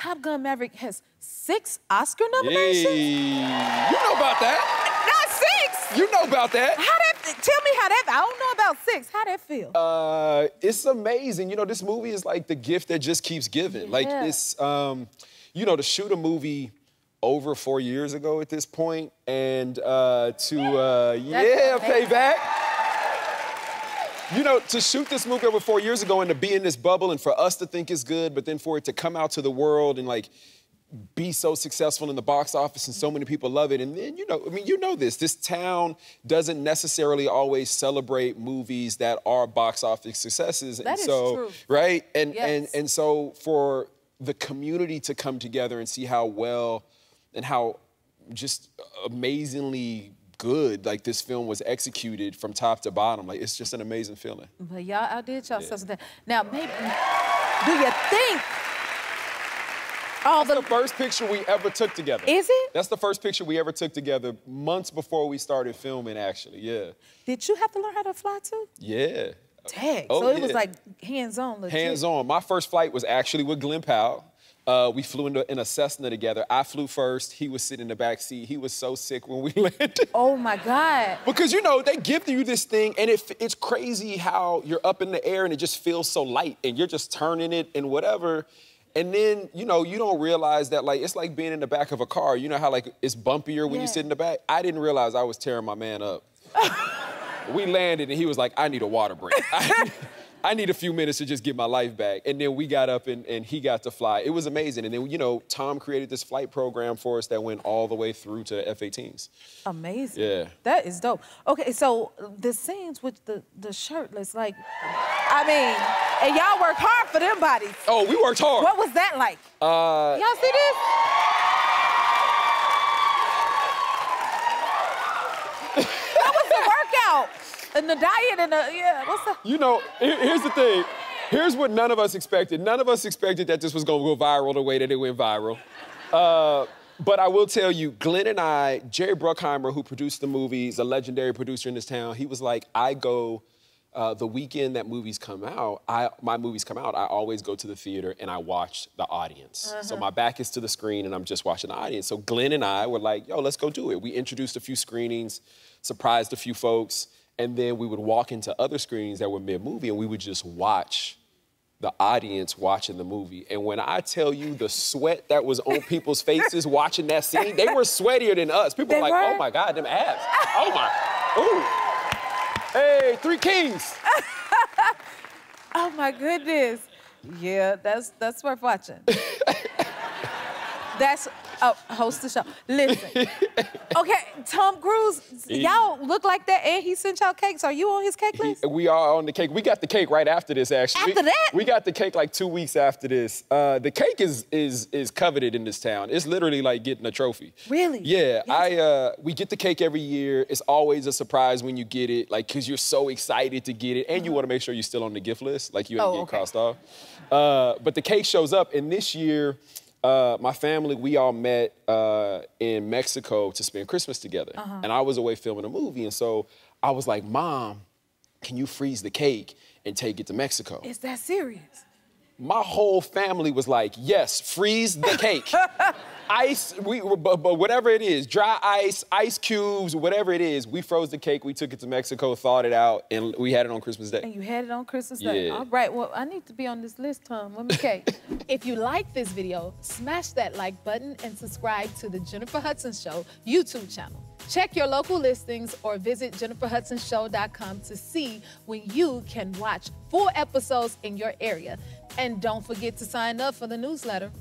Top Gun Maverick has six Oscar nominations. Hey, you know about that? Not six. You know about that? How that? Tell me how that. I don't know about six. How that feel? Uh, it's amazing. You know, this movie is like the gift that just keeps giving. Like it's, um, you know, to shoot a movie over four years ago at this point, and uh, to uh, yeah, payback. You know, to shoot this movie over four years ago and to be in this bubble and for us to think it's good, but then for it to come out to the world and like be so successful in the box office and so many people love it. And then, you know, I mean, you know this. This town doesn't necessarily always celebrate movies that are box office successes. That and is so, true. right? And and and so for the community to come together and see how well and how just amazingly good like this film was executed from top to bottom. Like it's just an amazing feeling. But y'all outdid yourselves. Yeah. Now, maybe, do you think all That's the, the first picture we ever took together. Is it? That's the first picture we ever took together months before we started filming, actually. Yeah. Did you have to learn how to fly too? Yeah. Dang. Oh, so it was like hands-on, legit. Hands on. My first flight was actually with Glenn Powell. Uh, we flew in, in a Cessna together. I flew first. He was sitting in the back seat. He was so sick when we landed. Oh my God. Because you know they give you this thing, and it, it's crazy how you're up in the air and it just feels so light, and you're just turning it and whatever, and then you know you don't realize that like it's like being in the back of a car. You know how like it's bumpier when Yeah. you sit in the back. I didn't realize I was tearing my man up. we landed and he was like, "I need a water break." I, need a few minutes to just get my life back. And then we got up and, and he got to fly. It was amazing. And then, you know, Tom created this flight program for us that went all the way through to F-18s. Amazing. Yeah. That is dope. Okay, so the scenes with the, the shirtless, like, I mean, and y'all work hard for them bodies. Oh, we worked hard. What was that like? Uh, Y'all see this? How was the workout? And the diet and the, yeah, what's the, You know, here's the thing. Here's what none of us expected. None of us expected that this was gonna go viral the way that it went viral. Uh, but I will tell you, Glenn and I, Jerry Bruckheimer, who produced the movie, is a legendary producer in this town. He was like, I go uh, the weekend that movies come out. I my movies come out. I always go to the theater and I watch the audience. So my back is to the screen and I'm just watching the audience. So Glenn and I were like, Yo, let's go do it. We introduced a few screenings, surprised a few folks, and then we would walk into other screenings that were mid movie and we would just watch the audience watching the movie. And when I tell you the sweat that was on people's faces watching that scene, they were sweatier than us. People They were like, oh were? oh my God, them abs. Oh my. Ooh. Hey, three kings. oh my goodness. Yeah, that's that's worth watching. that's oh, host the show. Listen. Okay, Tom Cruise, y'all look like that, and he sent y'all cakes. Are you on his cake list? We are on the cake. We got the cake right after this, actually. After that? We got the cake like two weeks after this. Uh, the cake is is is coveted in this town. It's literally like getting a trophy. Really? Yeah. I uh, we get the cake every year. It's always a surprise when you get it, like because you're so excited to get it, and you want to make sure you're still on the gift list, like you ain't Oh, get okay. crossed off. Uh, but the cake shows up, and this year. Uh, my family, we all met uh, in Mexico to spend Christmas together. Uh-huh. And I was away filming a movie. And so I was like, Mom, can you freeze the cake and take it to Mexico? Is that serious? My whole family was like, yes, freeze the cake. ice, we, but, but whatever it is, dry ice, ice cubes, whatever it is, we froze the cake, we took it to Mexico, thawed it out, and we had it on Christmas Day. And you had it on Christmas Day. All right, well, I need to be on this list, Tom. Let me cake. If you like this video, smash that like button and subscribe to the Jennifer Hudson Show YouTube channel. Check your local listings or visit jenniferhudsonshow.com to see when you can watch full episodes in your area. And don't forget to sign up for the newsletter.